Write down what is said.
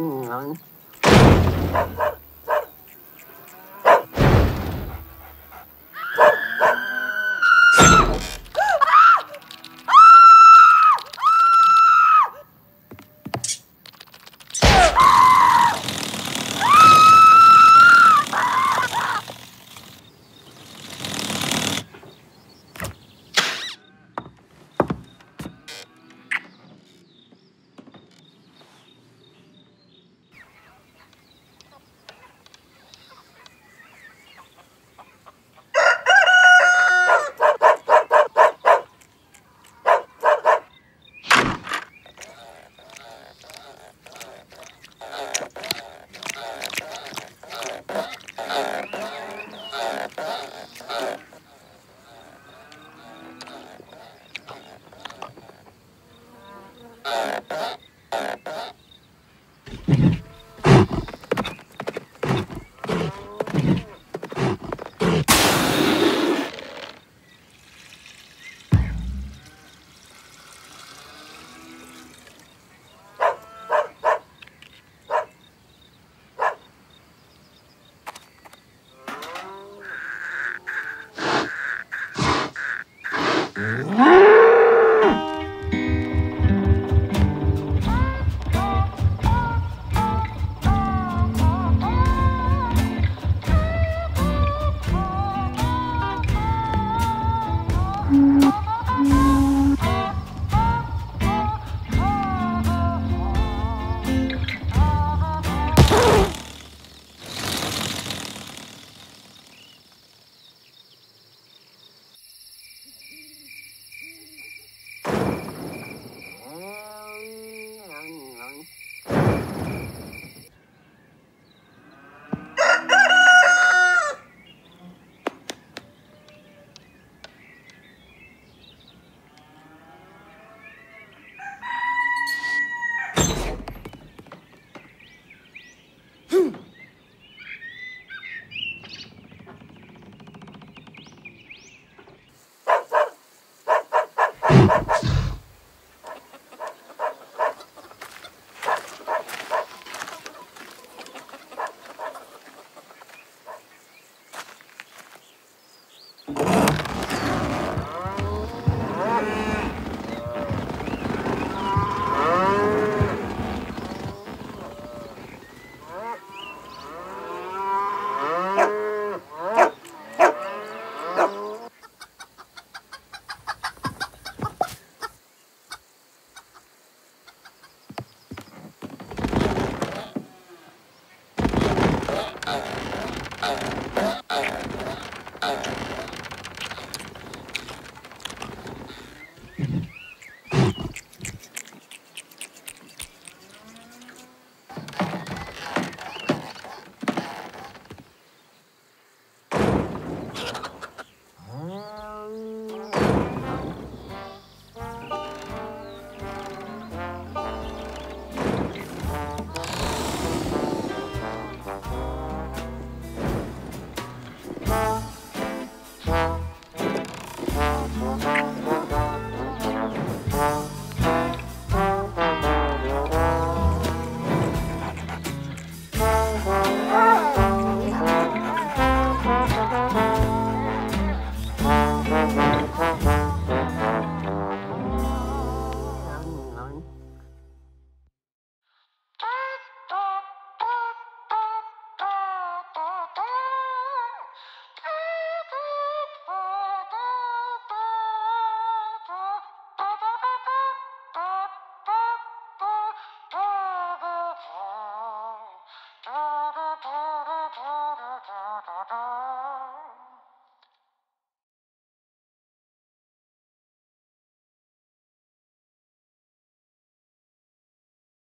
ngon. ngon Uh, uh, uh, uh, uh. Da